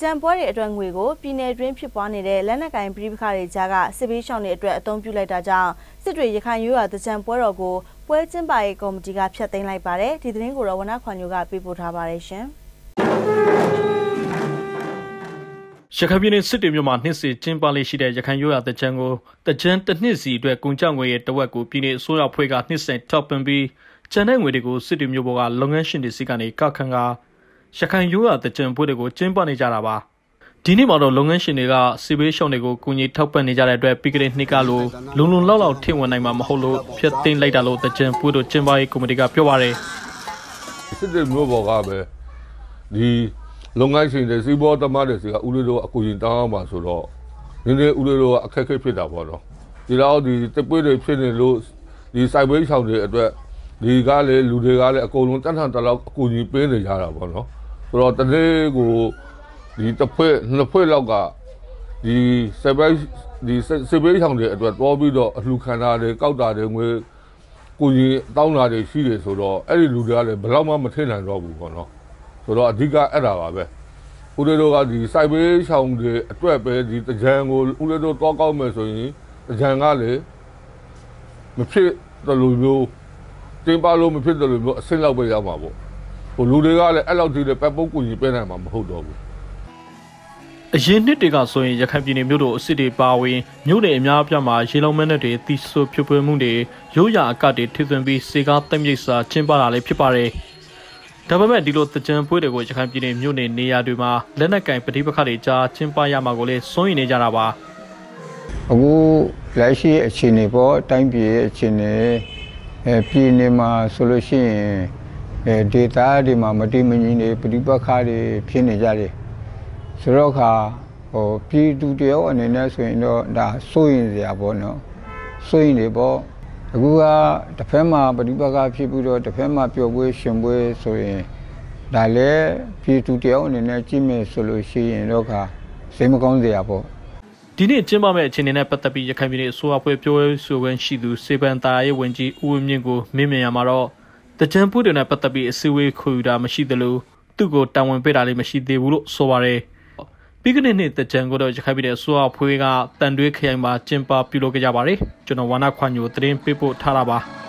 ကြံပွဲတွေအတွက်ငွေကိုပြည်내တွင်းဖြစ်ပွားနေတဲ့လက်နက်ကင်ပြည်ပခါတွေကြားကစစ်ပေးရှောင်တွေအတွက်အသုံးပြုလိုက်တာကြောင့်စစ်တွေရခိုင်ရိုးရာတကြံပွဲတော်ကိုပွဲကျင်းပရေးကော်မတီကဖျက်သိမ်းလိုက်ပါတယ်ဒီသတင်းကိုတော့ဝနခွန်ညိုကပေးပို့ထားပါတယ်ရှင်ရခိုင်ပြည်နယ်စစ်တေမြို့မှာနှစ်စီကျင်းပလေးရှိတဲ့ရခိုင်ရိုးရာတကြံကိုတကြံတစ်နှစ်စီအတွက်ကုန်ကြငွေရဲ့တဝက်ကိုပြည်내အစိုးရဖွဲ့ကနှစ်စဉ်ထောက်ပံ့ပြီးကျန်တဲ့ငွေတွေကိုစစ်တေမြို့ပေါ်ကလုပ်ငန်းရှင်တွေစီကနေကောက်ခံက ရခိုင်ရိုးရာတကြံပွဲတွေကိုကျင်းပနေကြတာပါဒီနေ့မှာတော့လုပ်ငန်းရှင်တွေကစီဘေးရှောင်းတွေကိုကူညီထောက်ပံ့နေကြတဲ့အတွက်ပြီးကလေးနှစ်ကလိုလုံလုံလောက်လောက်ထင်ဝင်နိုင်မှာမဟုတ်လို့ဖျက်သိမ်းလိုက်တာလို့တကြံပွဲတို့ကျင်းပရေးကော်မတီကပြောပါတယ်စစ်တေမြို့ပေါ်ကပဲဒီလုပ်ငန်းရှင်တွေစီးပွားသမားတွေစီကဦးလေးတို့အကူအညီတောင်းအောင်ပါဆိုတော့နည်းနည်းဦးလေးတို့ကအခက်အခဲဖြစ်တာပေါ့နော်ဒီတော့ဒီတပွေးတွေဖြစ်နေလို့ဒီစိုက်ဘေးရှောင်းတွေအတွက်ဒီကလည်းလူတွေကလည်းအကုန်လုံးတန်းထန်တလောက်အကူအညီပေးနေကြတာပေါ့နော် ဆိုတော့တနေ့ကိုဒီတစ်ဖွဲ့နှစ်ဖွဲ့လောက်ကဒီစပယ်ဒီစပယ်ဆောင်တွေအတွက်တော်ပြီးတော့အလှခံတာတွေကောက်တာတွေငွေကိုကြီးတောင်းတာတွေရှိတယ်ဆိုတော့အဲ့ဒီလူတွေကလည်းဘယ်တော့မှမထင်နိုင်တော့ဘူးပေါ့နော်ဆိုတော့အဓိကအဲ့ဒါပါပဲဦးလေးတို့ကဒီစိုက်ဘေးဆောင်တွေအတွက်ပဲဒီတကြံကိုဦးလေးတို့တောကောက်မယ်ဆိုရင်တကြံကလေမဖြစ်တယ်လို့မျိုးတင်ပါလို့မဖြစ်တယ်လို့မျိုးအဆင့်လောက်ပဲရမှာပေါ့ ဟိုလူတွေကလည်းအဲ့လောက်ကြီးလည်းပတ်ပုတ်ကူကြီးပေးနိုင်မှာမဟုတ်တော့ဘူးအရင်နှစ်တွေကဆိုရင်ရခိုင်ပြည်နယ်မြို့တော်အစ်စ်တွေပါဝင်မြို့နယ်အများအပြားမှာရေလုံးမဲနဲ့တွေတီဆိုဖြိုဖွေးမှုတွေရိုးရာအကတွေထိသွင်းပြီးစေကားတက်မြိတ်စာကျင်းပတာလည်းဖြစ်ပါတယ်။ဒါပေမဲ့ဒီလိုတကြံပွဲတွေကိုရခိုင်ပြည်နယ်မြို့နယ်နေရာတွေမှာလက်နက်ကင်ပဋိပက္ခတွေကြားကျင်းပရမှာကိုလည်းစိုးရိမ်နေကြတာပါ။အခုလက်ရှိအခြေအနေပေါ်တိုင်းပြည်အခြေအနေအဲပြည်နေမှာဆိုလို့ရှိရင် အဲဒေတာတွေမှာမတိမငြိမ်တွေပဋိပက္ခတွေဖြစ်နေကြတယ်ဆိုတော့ခါဟိုပြည်သူတယောက်အနေနဲ့ဆိုရင်တော့ဒါစိုးရင်စရာပေါ့နော်စိုးရင်တွေပေါ့အခုကတစ်ဖက်မှာပဋိပက္ခဖြစ်ပြီးတော့တစ်ဖက်မှာပျော်ပွဲရှင်ပွဲဆိုရင်ဒါလည်းပြည်သူတယောက်အနေနဲ့ကြည့်မယ်ဆိုလို့ရှိရင်တော့ခါစိတ်မကောင်းစရာပေါ့ဒီနေ့ကျင်းပမယ့်အခြေအနေနဲ့ပတ်သက်ပြီးရခိုင်ပြည်နယ်အစိုးရဖွဲ့ပြောရေးဆိုခွင့်ရှိသူစေပန်တာရေးဝန်ကြီးဦးဝင်းမြင့်ကိုမင်းမြန်ရမှာတော့ တကြံဖို့တွေနဲ့ပတ်သက်ပြီးအစည်းအဝေးခေါ်ယူတာမရှိသလိုသူ့ကိုတာဝန်ပေးတာလည်းမရှိသေးဘူးလို့ဆိုပါတယ်ပြီးကနေ့နေ့တကြံကိုတော့ရခိုင်ပြည်နယ်အစိုးရဖွဲ့ကတန်တွဲခရိုင်မှာကျင်းပပြုလုပ်ခဲ့ကြပါတယ်ကျွန်တော်ဝါနာခွန်ညိုသတင်းပေးပို့ထားတာပါ